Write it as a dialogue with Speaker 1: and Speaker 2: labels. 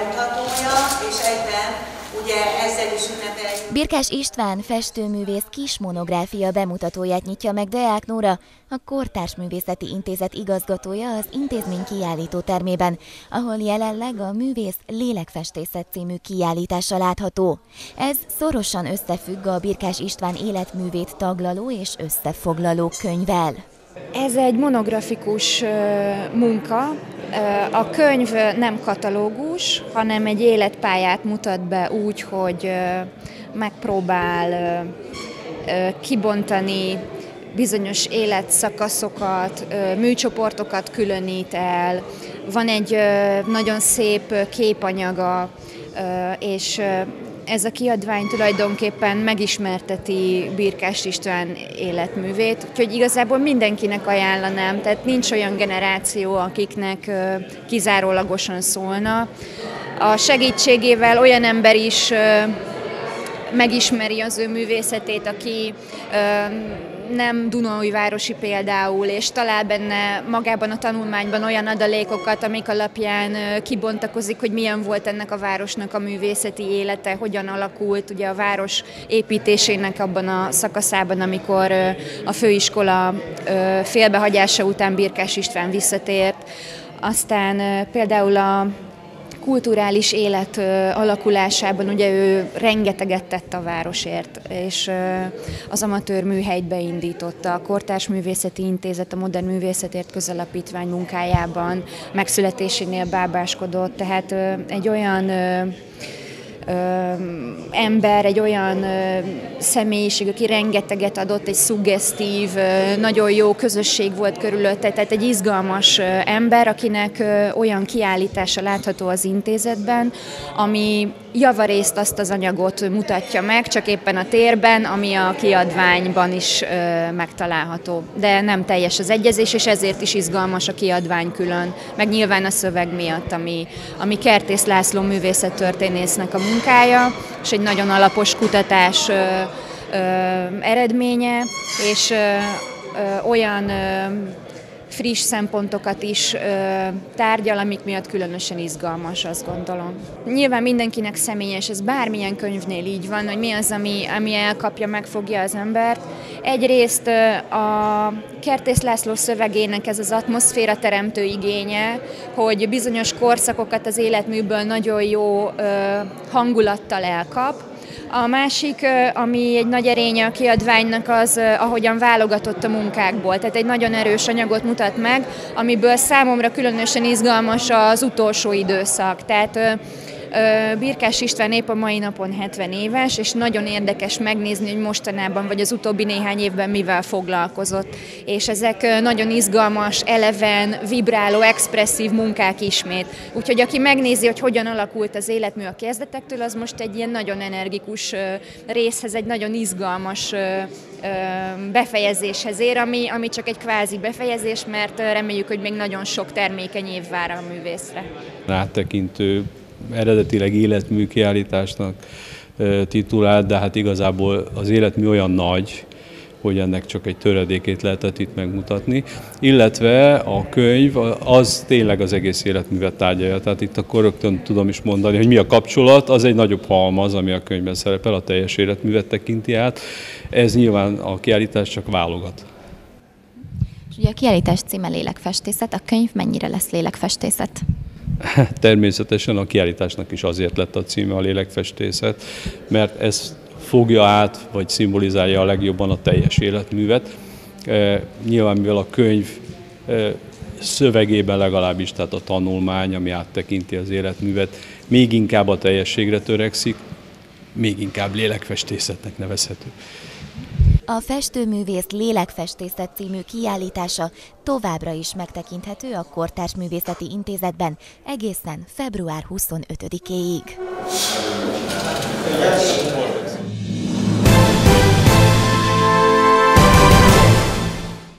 Speaker 1: bemutatója, és egyben ugye ezzel is ünnepeljük. Birkás István festőművész kis monográfia bemutatóját nyitja meg Deák Nóra, a Kortárs Művészeti Intézet igazgatója az intézmény kiállító termében, ahol jelenleg a művész lélekfestészet című kiállítása látható. Ez szorosan összefügg a Birkás István életművét taglaló és összefoglaló könyvvel.
Speaker 2: Ez egy monografikus munka. A könyv nem katalógus, hanem egy életpályát mutat be úgy, hogy megpróbál kibontani bizonyos életszakaszokat, műcsoportokat különít el. Van egy nagyon szép képanyaga, és ez a kiadvány tulajdonképpen megismerteti Birkás István életművét, úgyhogy igazából mindenkinek ajánlanám, tehát nincs olyan generáció, akiknek kizárólagosan szólna. A segítségével olyan ember is megismeri az ő művészetét, aki nem Dunaújvárosi például, és talál benne magában a tanulmányban olyan adalékokat, amik alapján kibontakozik, hogy milyen volt ennek a városnak a művészeti élete, hogyan alakult ugye a város építésének abban a szakaszában, amikor a főiskola félbehagyása után Birkás István visszatért. Aztán például a kulturális élet alakulásában ugye ő rengeteget tett a városért, és az amatőr műhelyt beindította, a Kortárs Művészeti Intézet, a Modern Művészetért Közalapítvány munkájában megszületésénél bábáskodott, tehát egy olyan ember, egy olyan személyiség, aki rengeteget adott, egy szuggesztív, nagyon jó közösség volt körülötte, tehát egy izgalmas ember, akinek olyan kiállítása látható az intézetben, ami javarészt azt az anyagot mutatja meg, csak éppen a térben, ami a kiadványban is megtalálható. De nem teljes az egyezés, és ezért is izgalmas a kiadvány külön, meg nyilván a szöveg miatt, ami, ami Kertész László művészettörténésznek a munkája, és egy nagyon alapos kutatás ö, ö, eredménye, és ö, ö, olyan ö, friss szempontokat is tárgyal, amik miatt különösen izgalmas, azt gondolom. Nyilván mindenkinek személyes, ez bármilyen könyvnél így van, hogy mi az, ami, ami elkapja, megfogja az embert. Egyrészt a Kertész László szövegének ez az atmoszféra teremtő igénye, hogy bizonyos korszakokat az életműből nagyon jó hangulattal elkap, a másik, ami egy nagy erénye a kiadványnak az, ahogyan válogatott a munkákból. Tehát egy nagyon erős anyagot mutat meg, amiből számomra különösen izgalmas az utolsó időszak. Tehát Birkás István épp a mai napon 70 éves, és nagyon érdekes megnézni, hogy mostanában vagy az utóbbi néhány évben mivel foglalkozott. És ezek nagyon izgalmas, eleven, vibráló, expresszív munkák ismét. Úgyhogy aki megnézi, hogy hogyan alakult az életmű a kezdetektől, az most egy ilyen nagyon energikus részhez, egy nagyon izgalmas befejezéshez ér, ami, ami csak egy kvázi befejezés, mert reméljük, hogy még nagyon sok termékeny év vár a művészre.
Speaker 3: Rátekintő eredetileg életmű kiállításnak titulált, de hát igazából az életmű olyan nagy, hogy ennek csak egy töredékét lehetett itt megmutatni, illetve a könyv az tényleg az egész életművet tárgyalja, tehát itt akkor rögtön tudom is mondani, hogy mi a kapcsolat, az egy nagyobb halmaz, ami a könyvben szerepel, a teljes életművet tekinti át, ez nyilván a kiállítás csak válogat.
Speaker 1: És ugye a kiállítás címe lélekfestészet, a könyv mennyire lesz lélekfestészet?
Speaker 3: Természetesen a kiállításnak is azért lett a címe a lélekfestészet, mert ez fogja át, vagy szimbolizálja a legjobban a teljes életművet. E, nyilván, mivel a könyv e, szövegében legalábbis, tehát a tanulmány, ami áttekinti az életművet, még inkább a teljességre törekszik, még inkább lélekfestészetnek nevezhető.
Speaker 1: A festőművész Lélekfestészet című kiállítása továbbra is megtekinthető a Kortárs Művészeti Intézetben egészen február 25-éig.